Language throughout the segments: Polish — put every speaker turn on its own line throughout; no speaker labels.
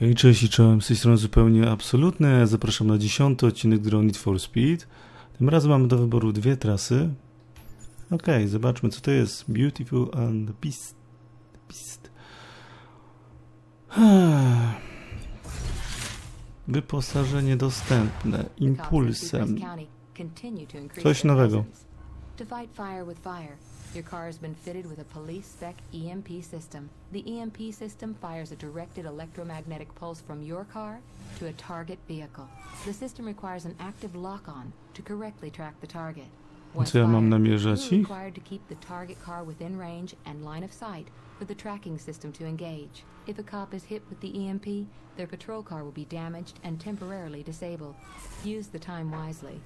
Hej, cześć i czołem, z tej strony zupełnie absolutne. Zapraszam na dziesiąty odcinek Drone Need for Speed. Tym razem mamy do wyboru dwie trasy. Ok, zobaczmy co to jest. Beautiful and Beast. Beast. Wyposażenie dostępne. Impulsem. Coś nowego.
To fight fire with fire, your car has been fitted with a police spec EMP system. The EMP system fires a directed electromagnetic pulse from your car to a target vehicle. The system requires an active lock-on to correctly track the target. Once
Co ja mam namierzać ich?
required to keep the target car within range and line of sight for the tracking system to engage. If a cop is hit with the EMP, their patrol car will be damaged and temporarily disabled. Use the time wisely.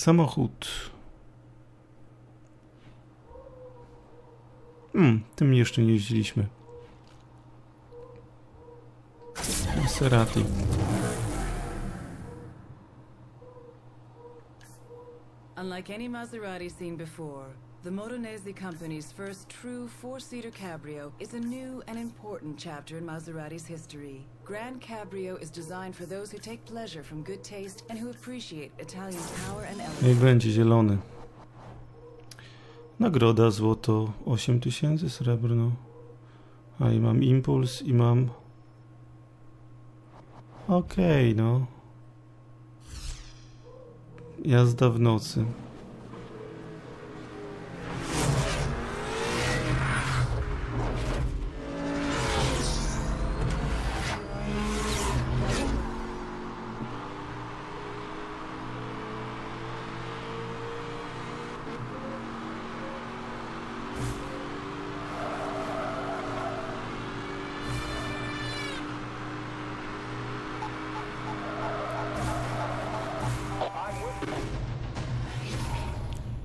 Samochód. Hmm, tym jeszcze nie jeździliśmy. Maserati.
Unlike any Maserati seen before, the Motonese company's first true four-seater cabrio is a new and important chapter in Maserati's history. Grand Cabrio is designed for those who take pleasure from good taste and who appreciate Italian power and elegance.
Niech będzie zielony. Nagroda złoto 8000, srebrno. A i mam impuls i mam. Okej, no. Jazda w nocy.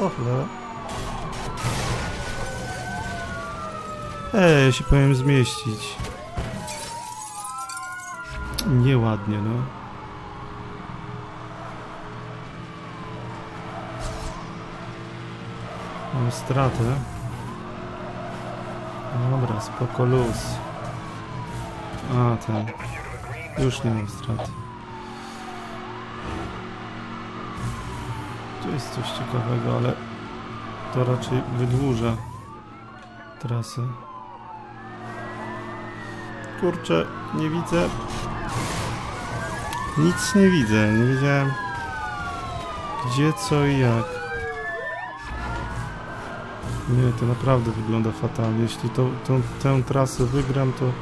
Specstrip online.
O, cholera. Ej, ja się powinien zmieścić. Nieładnie, no. Mam stratę. Dobra, spoko luz. A, ten. Już nie mam straty. Jest coś ciekawego, ale to raczej wydłuża trasę. Kurczę, nie widzę. Nic nie widzę, nie wiedziałem gdzie, co i jak. Nie, to naprawdę wygląda fatalnie. Jeśli to, tą, tę trasę wygram, to...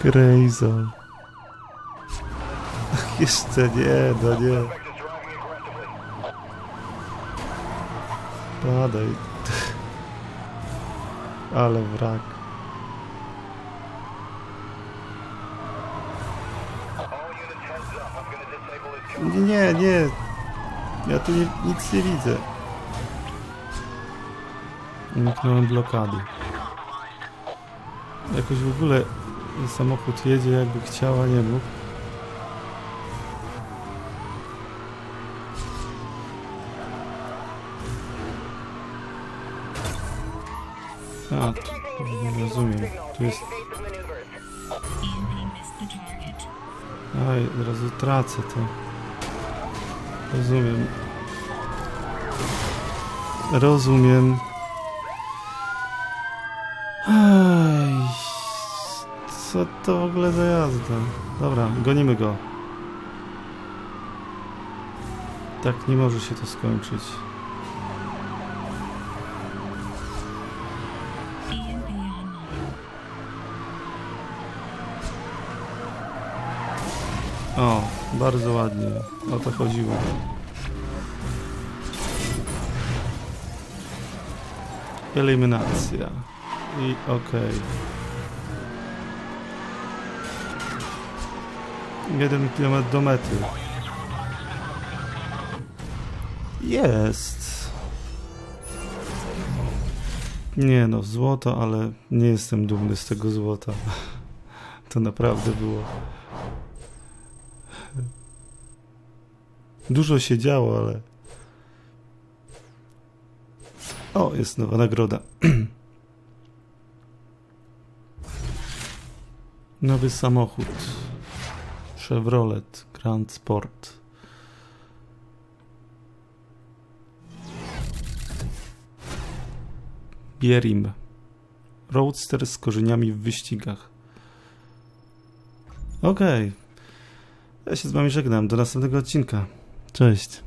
Crazy. Jeszcze nie, no nie. Padaj. Ale wrak. Nie, nie. Ja tu nie, nic nie widzę. Uniknąłem blokady. Jakoś w ogóle samochód jedzie jakby chciał, a nie mógł. A, rozumiem. Tu jest... Aj, od razu tracę to. Rozumiem. Rozumiem. Aj, co to w ogóle za jazda? Dobra, gonimy go. Tak nie może się to skończyć. O, bardzo ładnie. O to chodziło. Eliminacja. I okej. Jeden kilometr do mety. Jest. Nie no, złoto, ale nie jestem dumny z tego złota. To naprawdę było. Dużo się działo, ale. O, jest nowa nagroda. Nowy samochód. Chevrolet Grand Sport. Bierim. Roadster z korzeniami w wyścigach. Okej. Ja się z wami żegnam. Do następnego odcinka. Cześć.